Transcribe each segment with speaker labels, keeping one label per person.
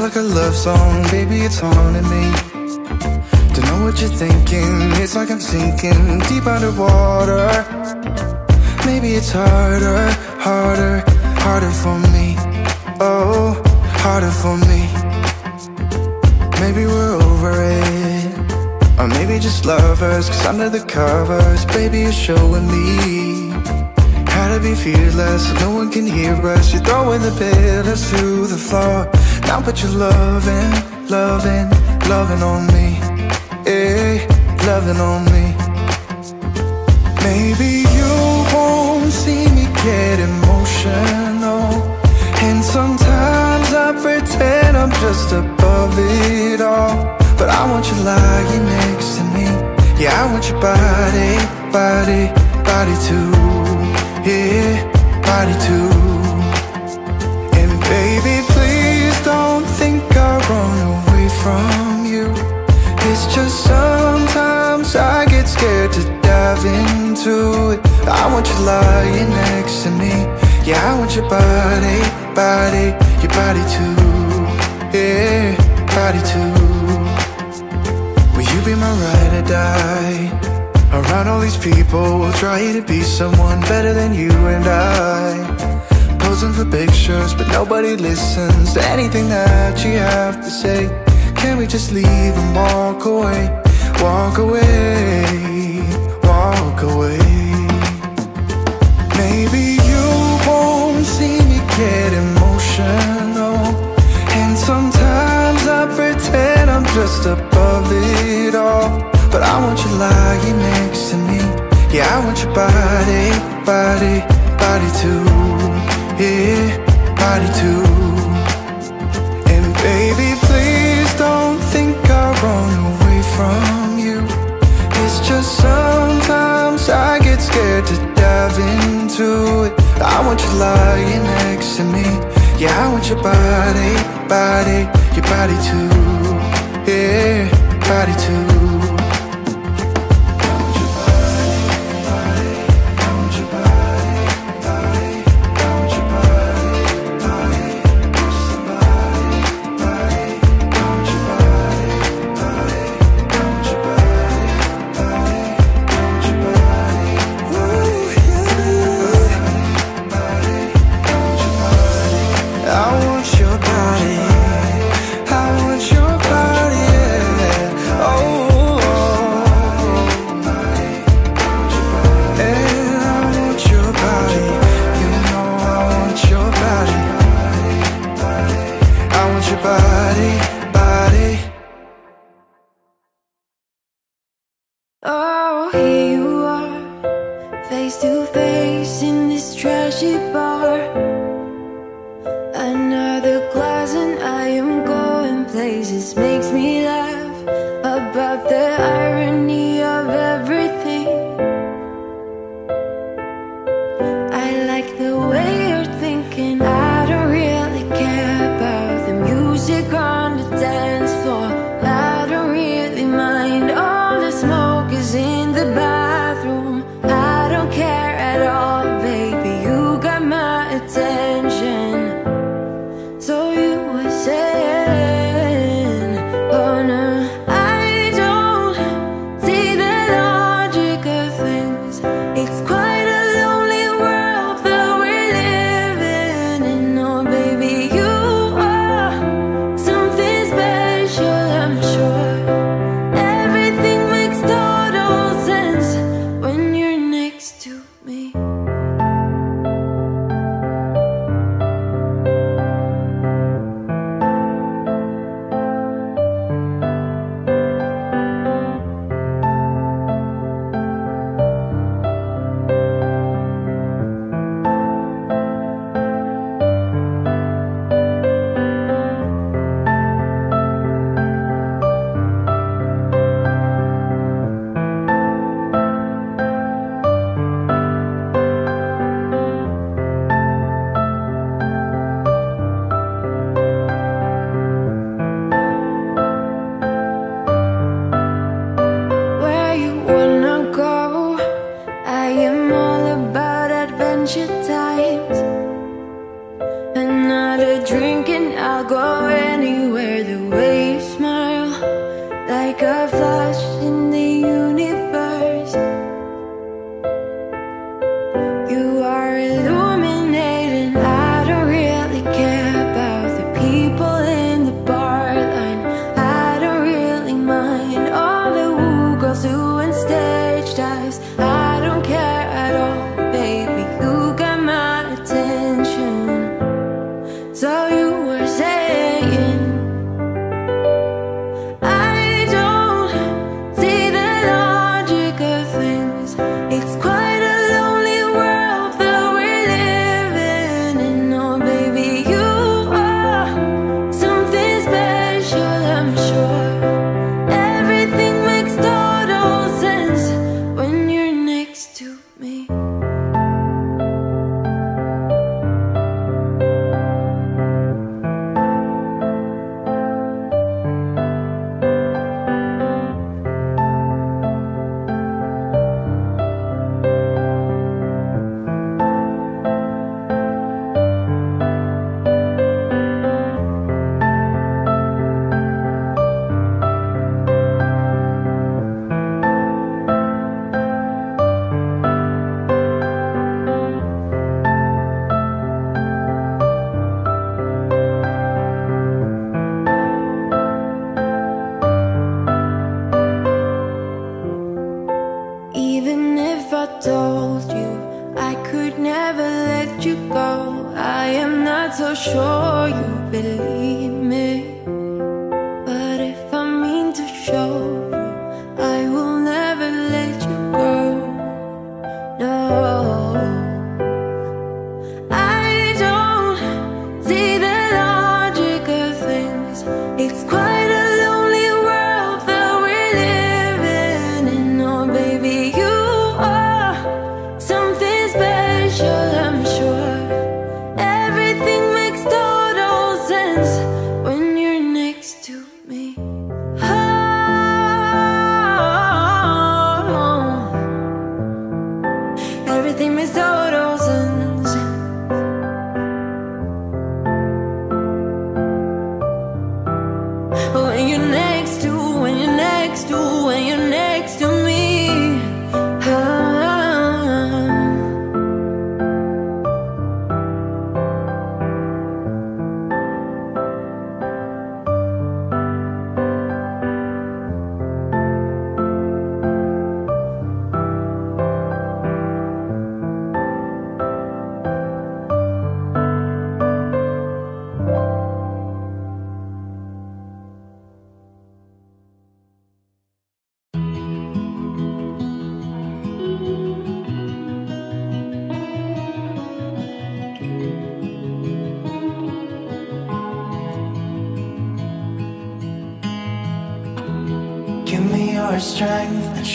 Speaker 1: like a love song Baby, it's haunting me. Don't know what you're thinking It's like I'm sinking deep underwater. Maybe it's harder, harder, harder for me. Oh, harder for me. Maybe we're over it. Or maybe just lovers Cause under the covers Baby, you're showing me How to be fearless. No one can hear us You're throwing the pillars to the floor Now put your loving, loving, loving on me. Eh, loving on me. Maybe you won't see me get emotional. And sometimes I pretend I'm just above it all. But I want you lying next to me. Yeah, I want your body, body, body too. Yeah, body too. And baby, from you. It's just sometimes I get scared to dive into it. I want you lying next to me. Yeah, I want your body, body, your body too. Yeah, body too. Will you be my ride or die? Around all these people trying to be someone better than you and I. Posing for pictures but nobody listens to anything that you have to say Can we just leave and walk away, walk away, walk away. Maybe you won't see me get emotional. And sometimes I pretend I'm just above it all. But I want you lying next to me. Yeah, I want your body, body, body too. Yeah, body too your body, body, your body too. Yeah, body too lives. I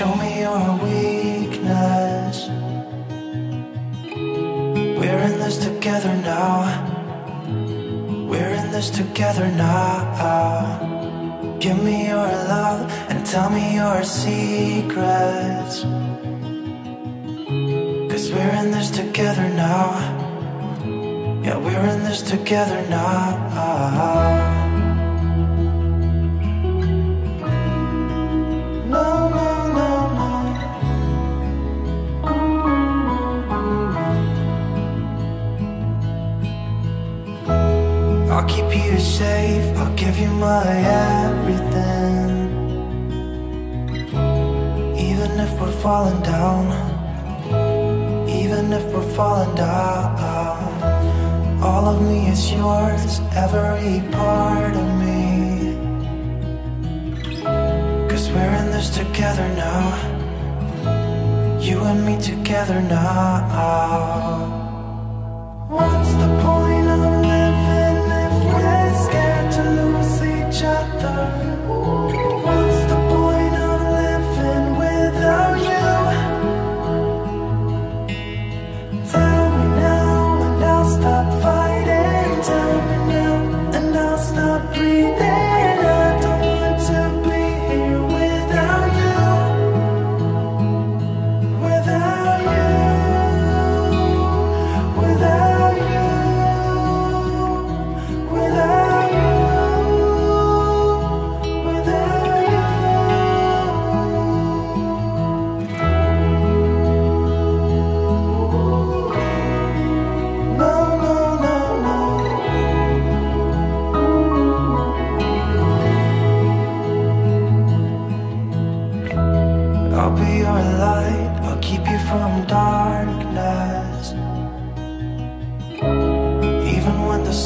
Speaker 1: Show me your weakness. We're in this together now. We're in this together now. Give me your love and tell me your
Speaker 2: secrets. Cause we're in this together now. Yeah, we're in this together now. keep you safe,
Speaker 3: I'll give you my everything. Even if we're falling down. Even if we're falling down. All of me is yours, every part of me. Cause we're in this together now. You and me together now.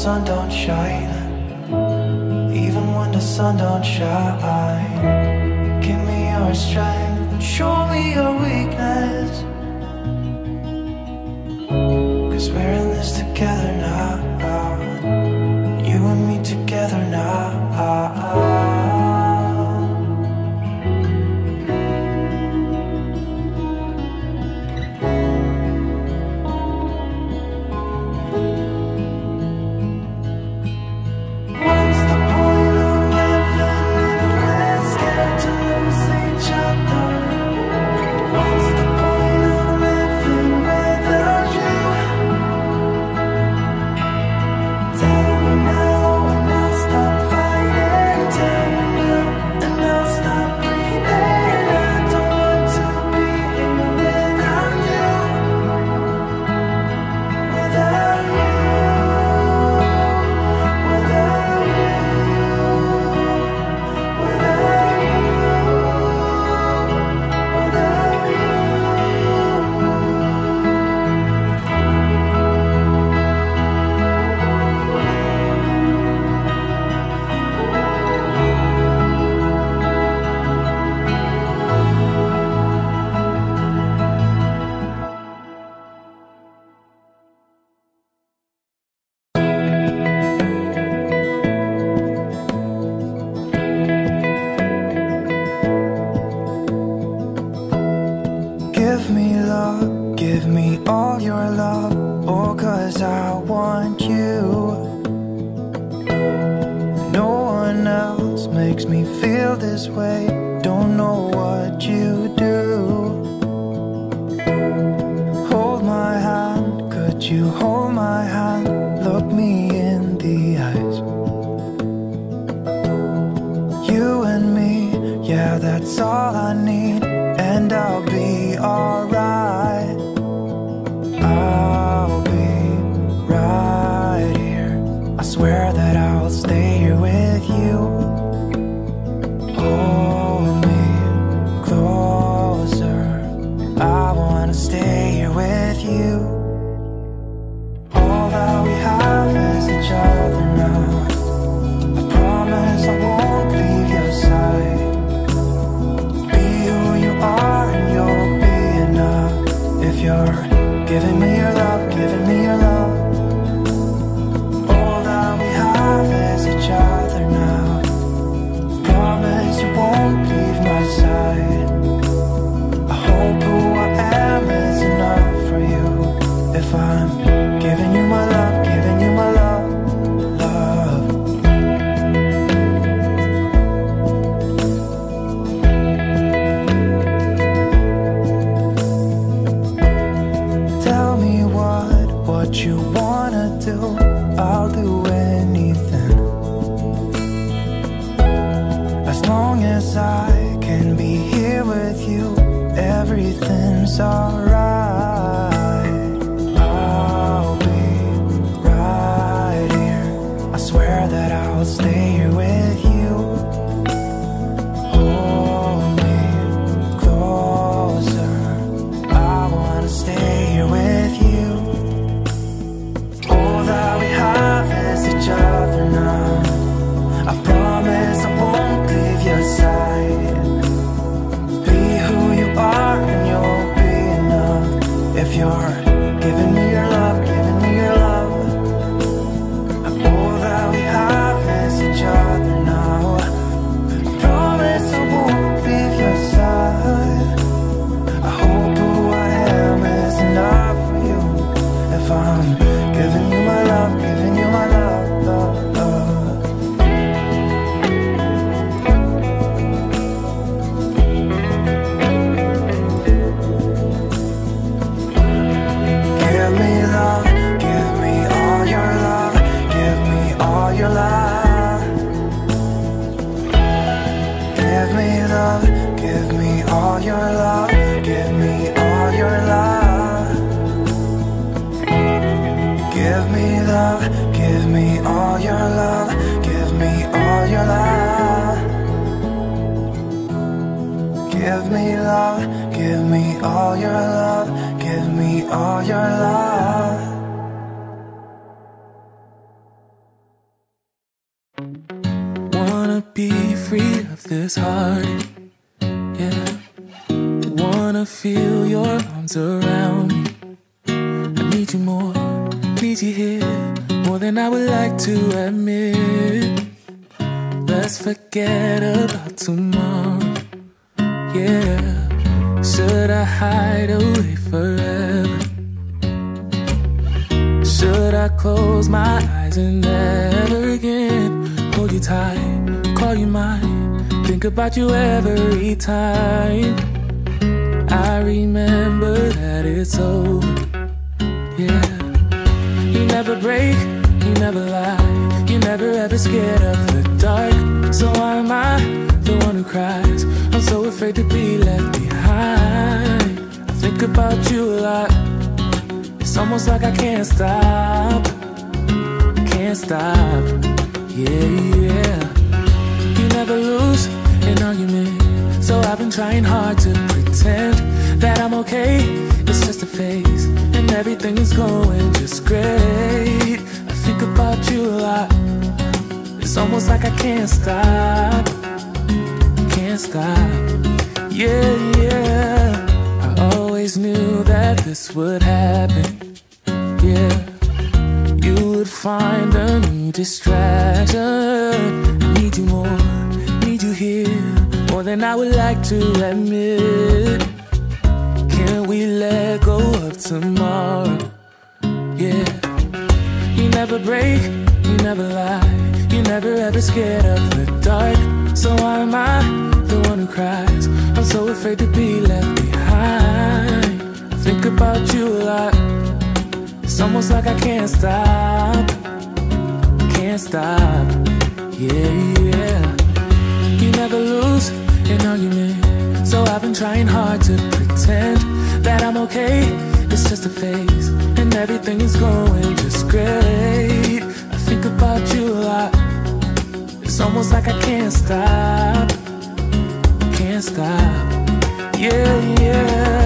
Speaker 3: sun don't shine. Even when the sun don't shine Give me your strength. Show me your swear that I'll stay. Give me love, give me all your love, give me all your love. Give me love, give me all your love, give me all your love.
Speaker 4: Wanna be free of this heart, yeah. Wanna feel your arms around me. I need you more need you here, more than I would like to admit. Let's forget about tomorrow, yeah. Should I hide away forever? Should I close my eyes and never again hold you tight, call you mine, think about you every time? I remember that it's over, yeah. Never break, you never lie, You're never ever scared of the dark. So why am I the one who cries? I'm so afraid to be left behind. I think about you a lot. It's almost like I can't stop, can't stop. Yeah, yeah. You never lose an argument, so I've been trying hard to pretend that I'm okay. It's just a phase, everything is going just great. I think about you a lot. It's almost like I can't stop, can't stop. Yeah, yeah. I always knew that this would happen. Yeah, you would find a new distraction. I need you more, need you here, more than I would like to admit. Can we let go of tomorrow? Yeah, you never break, you never lie, you never ever scared of the dark. So why am I the one who cries? I'm so afraid to be left behind. I think about you a lot. It's almost like I can't stop, can't stop. Yeah, yeah. You never lose an argument, so I've been trying hard to pretend that I'm okay. It's just a phase, and everything is going just great. I think about you a lot. It's almost like I can't stop, can't stop. Yeah, yeah.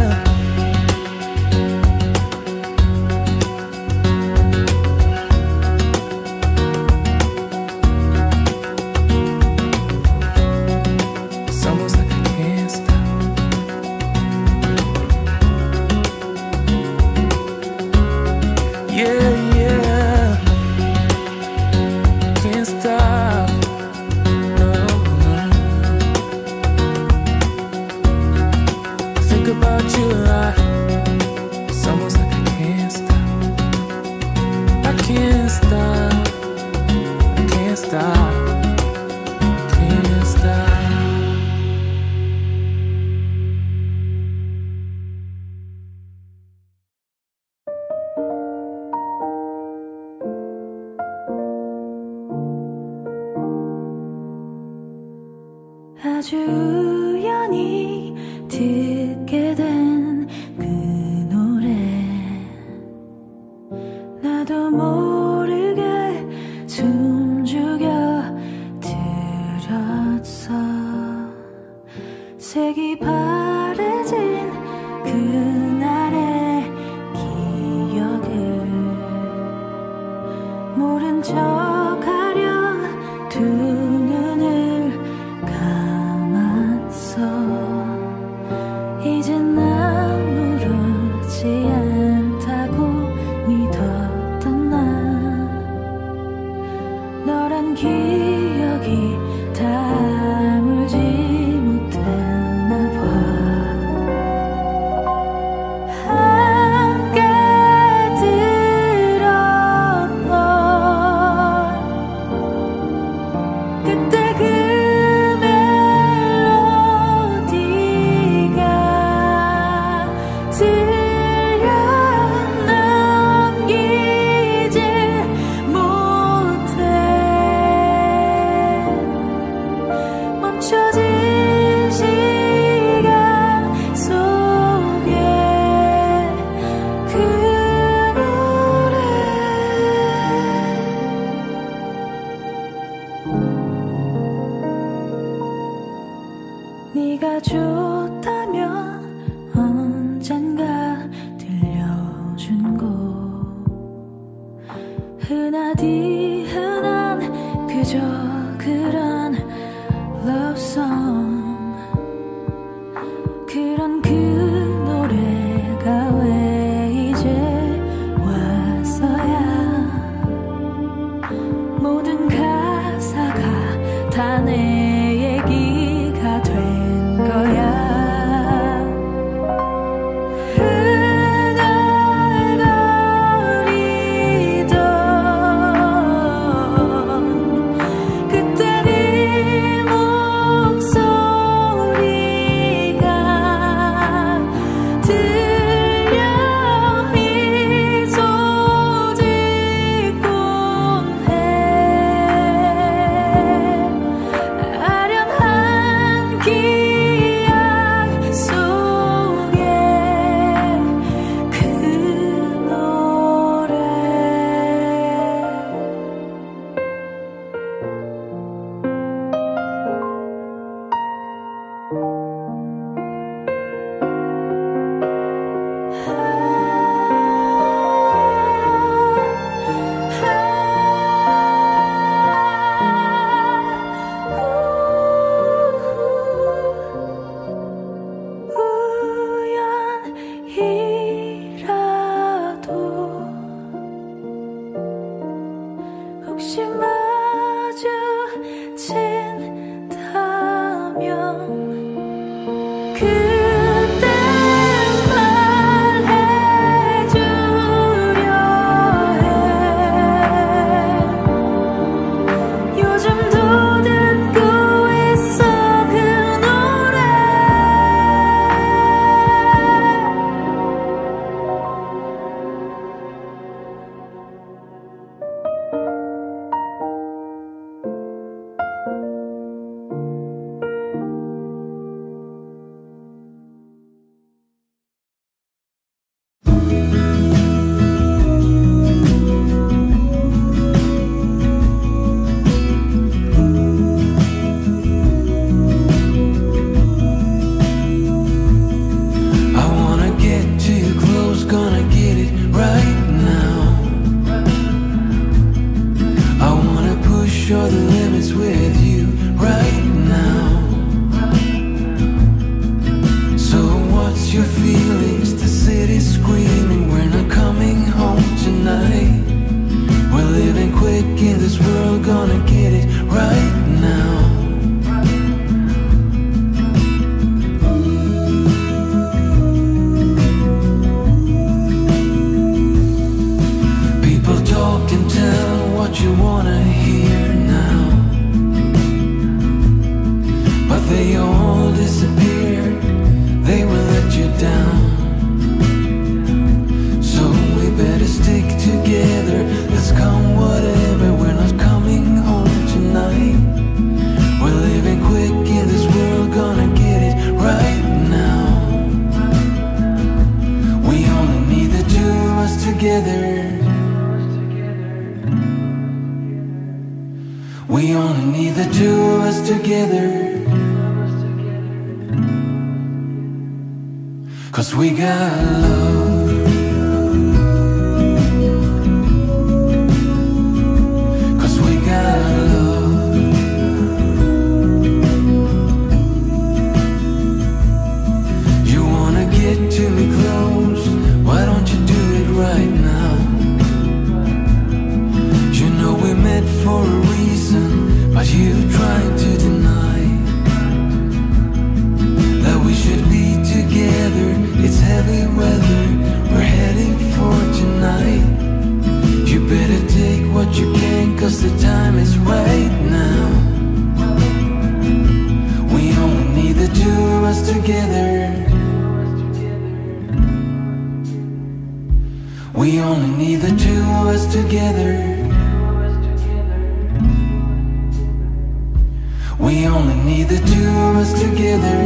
Speaker 1: We only need the two of us together.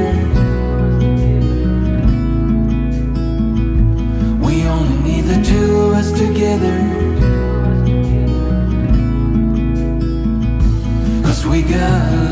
Speaker 1: We only need the two of us together. Cause we got